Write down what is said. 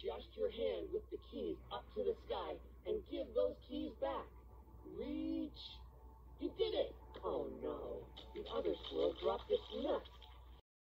Just your hand with the keys up to the sky and give those keys back. Reach. You did it. Oh no. The other squirrel dropped its nuts.